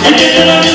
And